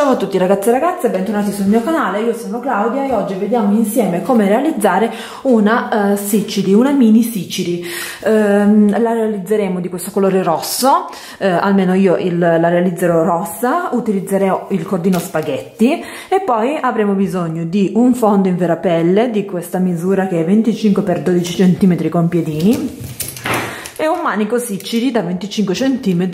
Ciao a tutti ragazzi e ragazze, bentornati sul mio canale, io sono Claudia e oggi vediamo insieme come realizzare una uh, Sicili, una mini Sicili. Uh, la realizzeremo di questo colore rosso, uh, almeno io il, la realizzerò rossa, utilizzerò il cordino spaghetti e poi avremo bisogno di un fondo in vera pelle di questa misura che è 25 x 12 cm con piedini e un manico Sicili da 25 cm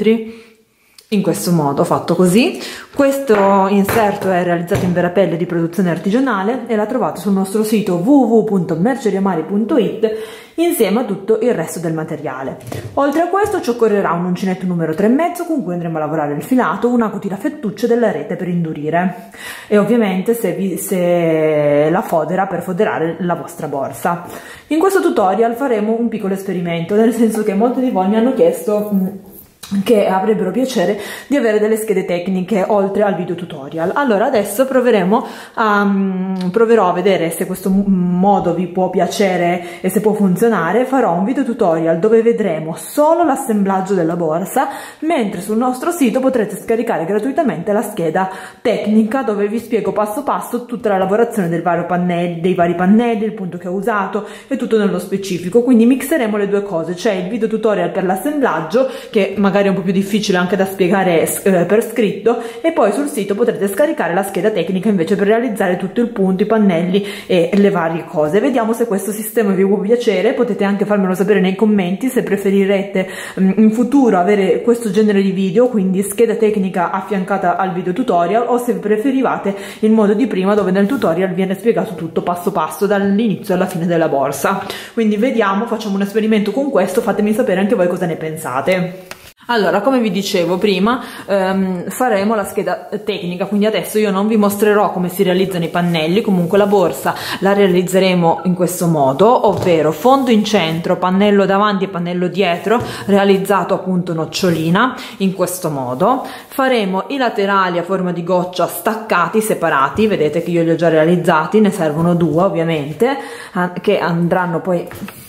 in questo modo, fatto così. Questo inserto è realizzato in vera pelle di produzione artigianale e la trovate sul nostro sito www.merceriamari.it insieme a tutto il resto del materiale. Oltre a questo ci occorrerà un uncinetto numero 3,5 con cui andremo a lavorare il filato, una cutina fettuccia della rete per indurire e ovviamente se, vi, se la fodera per foderare la vostra borsa. In questo tutorial faremo un piccolo esperimento, nel senso che molti di voi mi hanno chiesto che avrebbero piacere di avere delle schede tecniche oltre al video tutorial. Allora adesso proveremo a um, proverò a vedere se questo modo vi può piacere e se può funzionare. Farò un video tutorial dove vedremo solo l'assemblaggio della borsa mentre sul nostro sito potrete scaricare gratuitamente la scheda tecnica dove vi spiego passo passo tutta la lavorazione pannelli, dei vari pannelli il punto che ho usato e tutto nello specifico. Quindi mixeremo le due cose cioè il video tutorial per l'assemblaggio che magari magari un po' più difficile anche da spiegare eh, per scritto e poi sul sito potrete scaricare la scheda tecnica invece per realizzare tutto il punto, i pannelli e le varie cose. Vediamo se questo sistema vi può piacere, potete anche farmelo sapere nei commenti se preferirete um, in futuro avere questo genere di video, quindi scheda tecnica affiancata al video tutorial o se preferivate il modo di prima dove nel tutorial viene spiegato tutto passo passo dall'inizio alla fine della borsa. Quindi vediamo, facciamo un esperimento con questo, fatemi sapere anche voi cosa ne pensate. Allora, come vi dicevo prima, ehm, faremo la scheda tecnica, quindi adesso io non vi mostrerò come si realizzano i pannelli, comunque la borsa la realizzeremo in questo modo, ovvero fondo in centro, pannello davanti e pannello dietro, realizzato appunto nocciolina, in questo modo. Faremo i laterali a forma di goccia staccati, separati, vedete che io li ho già realizzati, ne servono due ovviamente, che andranno poi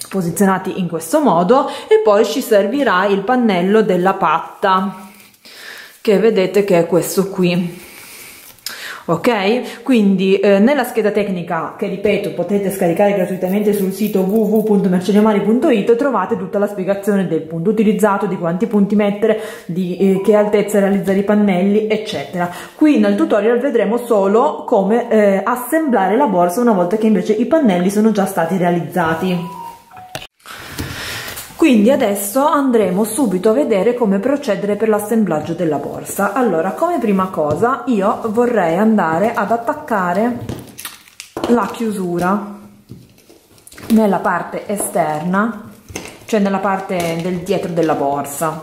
posizionati in questo modo e poi ci servirà il pannello della patta che vedete che è questo qui. Ok? Quindi eh, nella scheda tecnica che ripeto potete scaricare gratuitamente sul sito www.mercediamari.it trovate tutta la spiegazione del punto utilizzato di quanti punti mettere di eh, che altezza realizzare i pannelli eccetera. Qui nel tutorial vedremo solo come eh, assemblare la borsa una volta che invece i pannelli sono già stati realizzati quindi adesso andremo subito a vedere come procedere per l'assemblaggio della borsa. Allora come prima cosa io vorrei andare ad attaccare la chiusura nella parte esterna cioè nella parte del dietro della borsa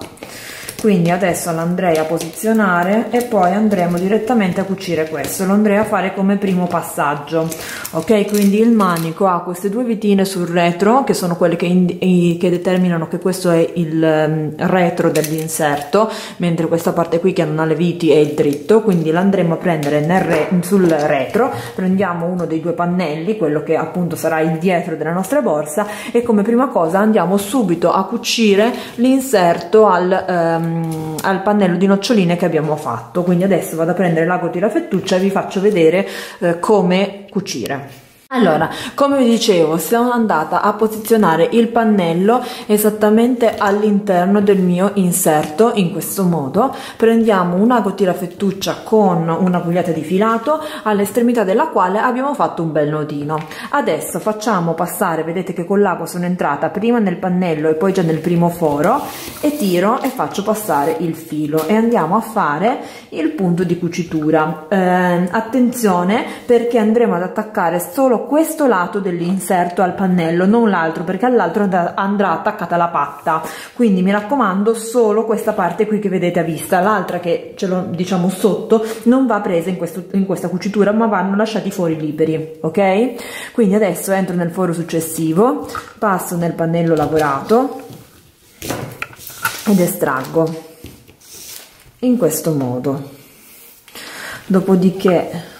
quindi adesso l'andrei a posizionare e poi andremo direttamente a cucire questo. Lo andrei a fare come primo passaggio. Ok? Quindi il manico ha queste due vitine sul retro che sono quelle che, che determinano che questo è il um, retro dell'inserto mentre questa parte qui che non ha le viti è il dritto. Quindi l'andremo a prendere re, sul retro. Prendiamo uno dei due pannelli quello che appunto sarà il dietro della nostra borsa e come prima cosa andiamo subito a cucire l'inserto al um, Ehm, al pannello di noccioline che abbiamo fatto. Quindi adesso vado a prendere l'ago di la e vi faccio vedere eh, come cucire allora, come vi dicevo, sono andata a posizionare il pannello esattamente all'interno del mio inserto, in questo modo. Prendiamo una gottina fettuccia con una cugliata di filato, all'estremità della quale abbiamo fatto un bel nodino. Adesso facciamo passare, vedete che con l'ago sono entrata prima nel pannello e poi già nel primo foro, e tiro e faccio passare il filo e andiamo a fare il punto di cucitura. Eh, attenzione perché andremo ad attaccare solo questo lato dell'inserto al pannello non l'altro perché all'altro andrà attaccata la patta. Quindi mi raccomando solo questa parte qui che vedete a vista. L'altra che ce l'ho diciamo sotto non va presa in, questo, in questa cucitura ma vanno lasciati fuori liberi ok? Quindi adesso entro nel foro successivo passo nel pannello lavorato ed estraggo in questo modo. Dopodiché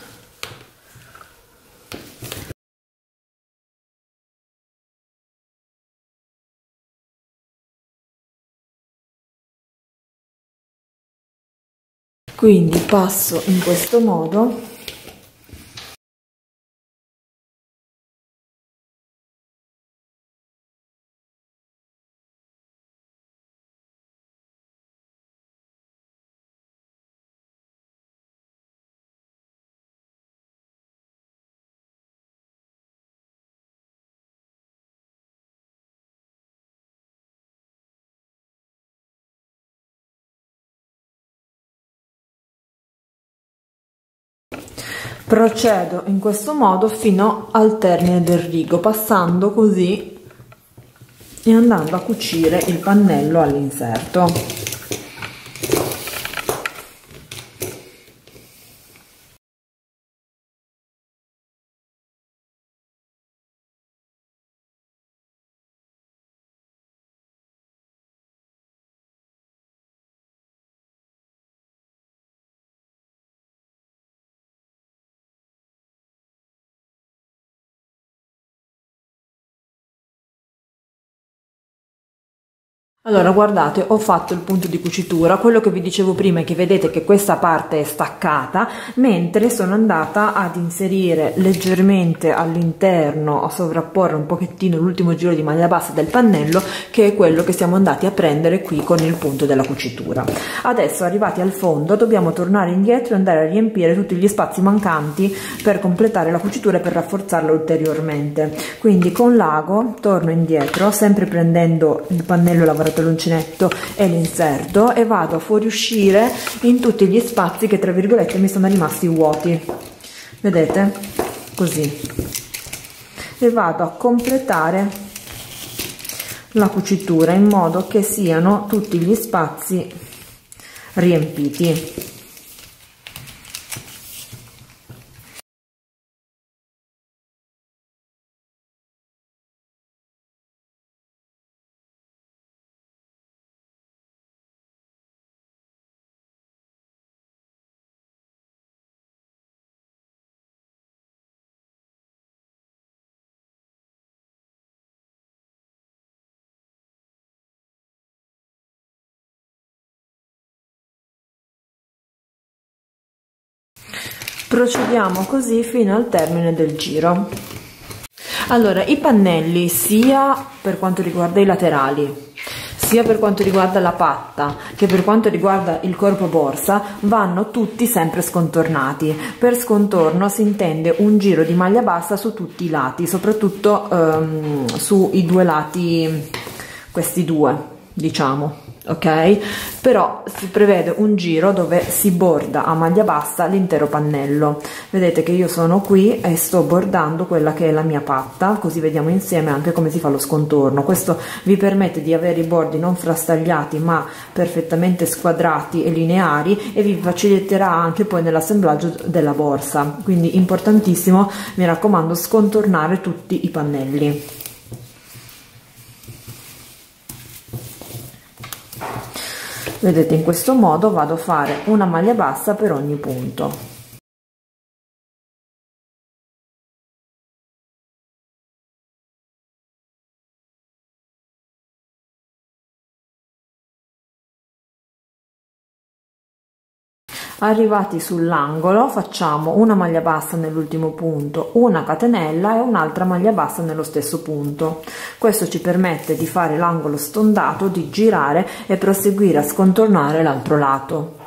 quindi passo in questo modo procedo in questo modo fino al termine del rigo passando così e andando a cucire il pannello all'inserto Allora, guardate, ho fatto il punto di cucitura, quello che vi dicevo prima è che vedete che questa parte è staccata, mentre sono andata ad inserire leggermente all'interno, a sovrapporre un pochettino l'ultimo giro di maglia bassa del pannello, che è quello che siamo andati a prendere qui con il punto della cucitura. Adesso, arrivati al fondo, dobbiamo tornare indietro e andare a riempire tutti gli spazi mancanti per completare la cucitura e per rafforzarla ulteriormente. Quindi con l'ago torno indietro, sempre prendendo il pannello lavorato l'uncinetto e l'inserto e vado a fuoriuscire in tutti gli spazi che tra virgolette mi sono rimasti vuoti. Vedete? Così. E vado a completare la cucitura in modo che siano tutti gli spazi riempiti procediamo così fino al termine del giro. Allora i pannelli sia per quanto riguarda i laterali sia per quanto riguarda la patta che per quanto riguarda il corpo borsa vanno tutti sempre scontornati. Per scontorno si intende un giro di maglia bassa su tutti i lati soprattutto ehm, sui due lati questi due diciamo ok? Però si prevede un giro dove si borda a maglia bassa l'intero pannello. Vedete che io sono qui e sto bordando quella che è la mia patta così vediamo insieme anche come si fa lo scontorno. Questo vi permette di avere i bordi non frastagliati ma perfettamente squadrati e lineari e vi faciliterà anche poi nell'assemblaggio della borsa. Quindi importantissimo mi raccomando scontornare tutti i pannelli vedete in questo modo vado a fare una maglia bassa per ogni punto arrivati sull'angolo facciamo una maglia bassa nell'ultimo punto una catenella e un'altra maglia bassa nello stesso punto. Questo ci permette di fare l'angolo stondato di girare e proseguire a scontornare l'altro lato.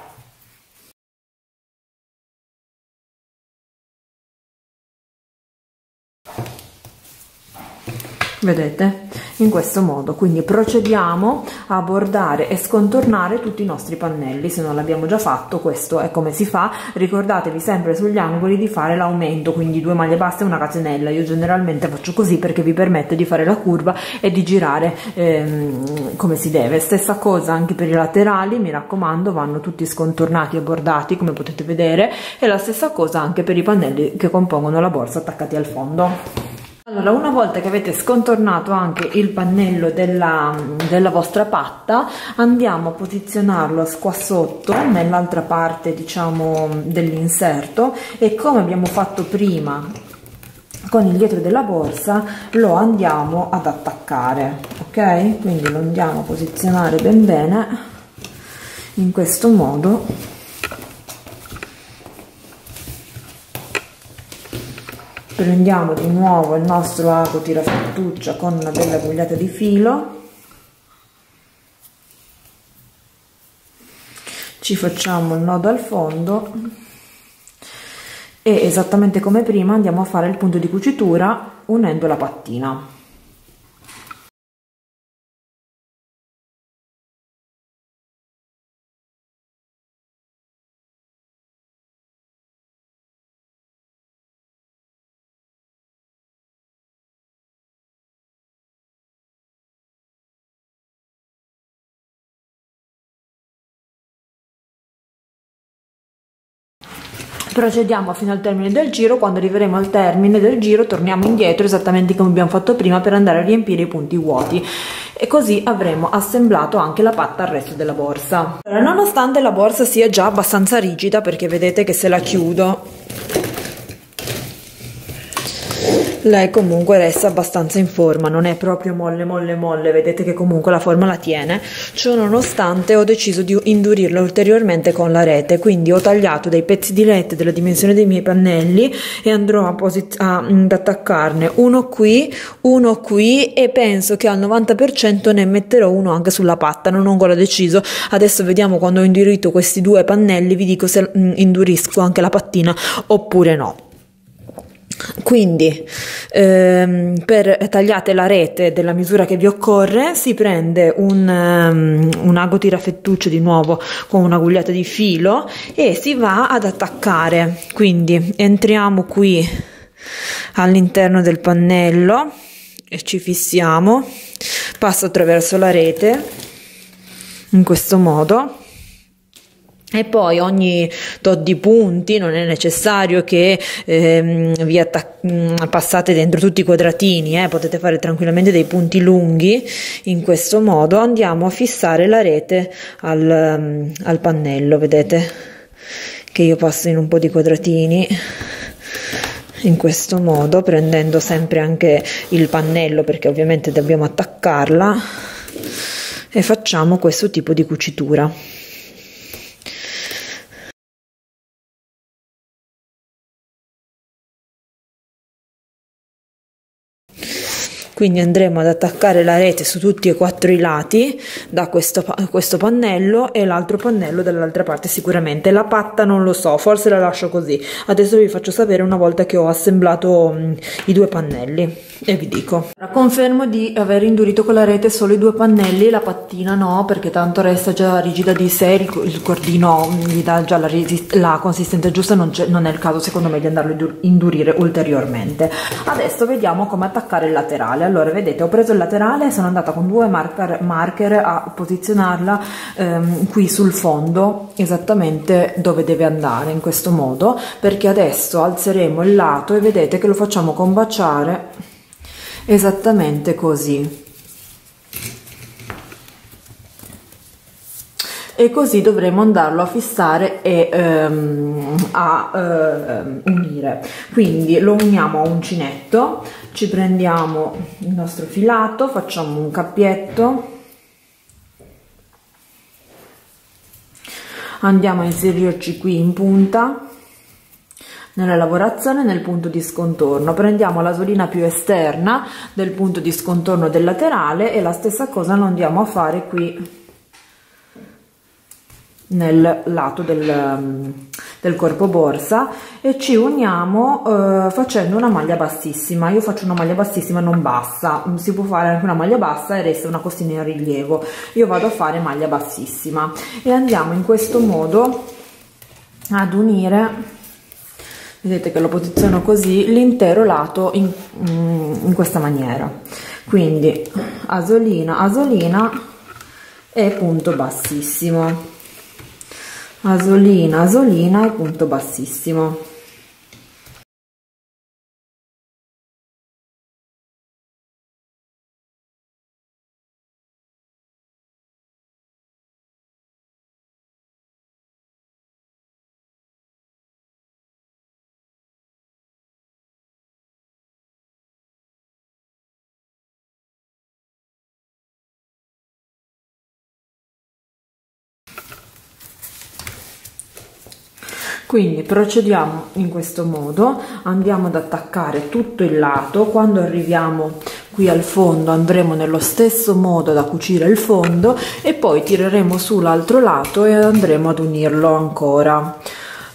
Vedete in questo modo. Quindi procediamo a bordare e scontornare tutti i nostri pannelli. Se non l'abbiamo già fatto questo è come si fa. Ricordatevi sempre sugli angoli di fare l'aumento quindi due maglie basse e una catenella. Io generalmente faccio così perché vi permette di fare la curva e di girare ehm, come si deve. Stessa cosa anche per i laterali mi raccomando vanno tutti scontornati e bordati come potete vedere. E la stessa cosa anche per i pannelli che compongono la borsa attaccati al fondo allora, una volta che avete scontornato anche il pannello della, della vostra patta, andiamo a posizionarlo qua sotto, nell'altra parte, diciamo, dell'inserto e come abbiamo fatto prima con il dietro della borsa, lo andiamo ad attaccare, ok? Quindi lo andiamo a posizionare ben bene in questo modo prendiamo di nuovo il nostro ago tirafettuccia con una bella gugliata di filo. Ci facciamo il nodo al fondo. E esattamente come prima andiamo a fare il punto di cucitura unendo la pattina procediamo fino al termine del giro quando arriveremo al termine del giro torniamo indietro esattamente come abbiamo fatto prima per andare a riempire i punti vuoti. E così avremo assemblato anche la patta al resto della borsa. Allora, nonostante la borsa sia già abbastanza rigida perché vedete che se la chiudo lei comunque resta abbastanza in forma non è proprio molle molle molle vedete che comunque la forma la tiene. Ciò nonostante ho deciso di indurirla ulteriormente con la rete quindi ho tagliato dei pezzi di rete della dimensione dei miei pannelli e andrò ad attaccarne uno qui uno qui e penso che al 90% ne metterò uno anche sulla patta non ho ancora deciso. Adesso vediamo quando ho indurito questi due pannelli vi dico se mm, indurisco anche la pattina oppure no quindi ehm, per tagliate la rete della misura che vi occorre si prende un, um, un ago tirafettuccio di nuovo con una gugliata di filo e si va ad attaccare. Quindi entriamo qui all'interno del pannello e ci fissiamo. Passo attraverso la rete in questo modo e poi ogni tot di punti non è necessario che ehm, vi attac- mm, passate dentro tutti i quadratini, eh, potete fare tranquillamente dei punti lunghi. In questo modo andiamo a fissare la rete al, um, al pannello, vedete che io passo in un po' di quadratini in questo modo prendendo sempre anche il pannello perché ovviamente dobbiamo attaccarla e facciamo questo tipo di cucitura. Quindi andremo ad attaccare la rete su tutti e quattro i lati da questo, questo pannello e l'altro pannello dall'altra parte sicuramente. La patta non lo so forse la lascio così. Adesso vi faccio sapere una volta che ho assemblato i due pannelli e vi dico. Confermo di aver indurito con la rete solo i due pannelli la pattina no perché tanto resta già rigida di sé il, il cordino gli dà già la, la consistenza giusta non, non, è il caso secondo me di andarlo a indurire ulteriormente. Adesso vediamo come attaccare il laterale allora vedete ho preso il laterale sono andata con due marker, marker a posizionarla ehm, qui sul fondo esattamente dove deve andare in questo modo perché adesso alzeremo il lato e vedete che lo facciamo combaciare esattamente così. E così dovremo andarlo a fissare e ehm, a ehm, unire. Quindi lo uniamo a uncinetto ci prendiamo il nostro filato facciamo un cappietto andiamo a inserirci qui in punta nella lavorazione nel punto di scontorno. Prendiamo la solina più esterna del punto di scontorno del laterale e la stessa cosa lo andiamo a fare qui nel lato del, del corpo borsa e ci uniamo uh, facendo una maglia bassissima. Io faccio una maglia bassissima non bassa. Si può fare anche una maglia bassa e resta una costina in rilievo. Io vado a fare maglia bassissima. E andiamo in questo modo ad unire vedete che lo posiziono così l'intero lato in, in questa maniera. Quindi asolina asolina e punto bassissimo asolina asolina e punto bassissimo quindi procediamo in questo modo. Andiamo ad attaccare tutto il lato. Quando arriviamo qui al fondo andremo nello stesso modo da cucire il fondo e poi tireremo su l'altro lato e andremo ad unirlo ancora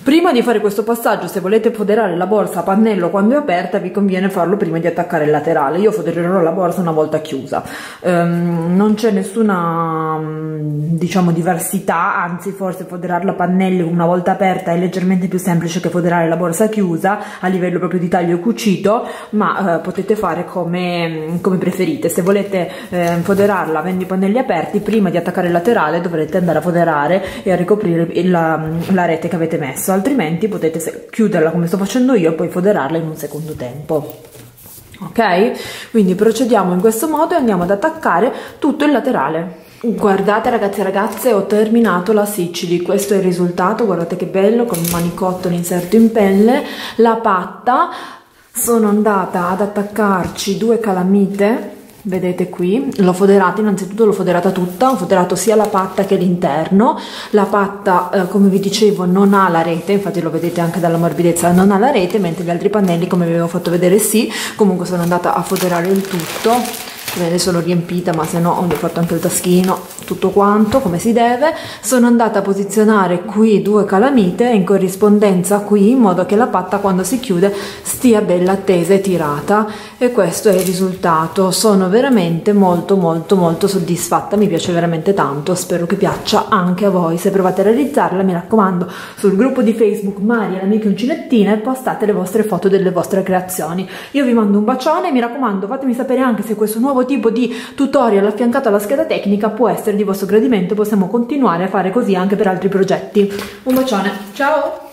Prima di fare questo passaggio, se volete foderare la borsa a pannello quando è aperta, vi conviene farlo prima di attaccare il laterale. Io fodererò la borsa una volta chiusa. Um, non c'è nessuna, diciamo, diversità, anzi forse foderarla a pannello una volta aperta è leggermente più semplice che foderare la borsa chiusa a livello proprio di taglio cucito, ma uh, potete fare come, come, preferite. Se volete eh, foderarla avendo i pannelli aperti, prima di attaccare il laterale dovrete andare a foderare e a ricoprire la, la rete che avete messo altrimenti potete chiuderla come sto facendo io e poi foderarla in un secondo tempo. Ok? Quindi procediamo in questo modo e andiamo ad attaccare tutto il laterale. Guardate ragazzi e ragazze ho terminato la Sicily questo è il risultato. Guardate che bello con il manicotto l'inserto in pelle. La patta. Sono andata ad attaccarci due calamite vedete qui l'ho foderata innanzitutto l'ho foderata tutta ho foderato sia la patta che l'interno. La patta eh, come vi dicevo non ha la rete infatti lo vedete anche dalla morbidezza non ha la rete mentre gli altri pannelli come vi avevo fatto vedere sì. Comunque sono andata a foderare il tutto adesso l'ho riempita ma se no ho fatto anche il taschino tutto quanto come si deve. Sono andata a posizionare qui due calamite in corrispondenza qui in modo che la patta quando si chiude stia bella tesa e tirata. E questo è il risultato. Sono veramente molto molto molto soddisfatta. Mi piace veramente tanto. Spero che piaccia anche a voi. Se provate a realizzarla mi raccomando sul gruppo di facebook Maria l'amica uncinettina e postate le vostre foto delle vostre creazioni. Io vi mando un bacione mi raccomando fatemi sapere anche se questo nuovo tipo di tutorial affiancato alla scheda tecnica può essere di vostro gradimento possiamo continuare a fare così anche per altri progetti. Un bacione. Ciao